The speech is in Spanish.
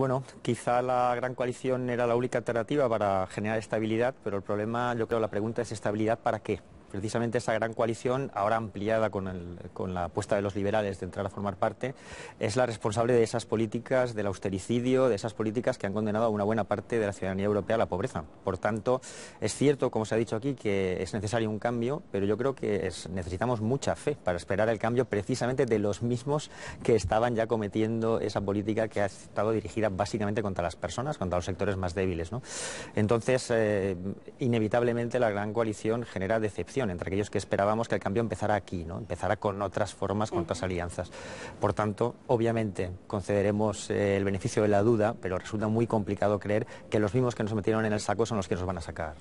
Bueno, quizá la gran coalición era la única alternativa para generar estabilidad, pero el problema, yo creo, la pregunta es estabilidad para qué precisamente esa gran coalición, ahora ampliada con, la apuesta de los liberales de entrar a formar parte, es la responsable de esas políticas del austericidio, de esas políticas que han condenado a una buena parte de la ciudadanía europea a la pobreza. Por tanto, es cierto, como se ha dicho aquí, que es necesario un cambio, pero yo creo que necesitamos mucha fe para esperar el cambio precisamente de los mismos que estaban ya cometiendo esa política que ha estado dirigida básicamente contra las personas, contra los sectores más débiles. Entonces, eh, inevitablemente la gran coalición genera decepción entre aquellos que esperábamos que el cambio empezara aquí, ¿no? empezara con otras formas, con otras alianzas. Por tanto, obviamente concederemos eh, el beneficio de la duda, pero resulta muy complicado creer que los mismos que nos metieron en el saco son los que nos van a sacar.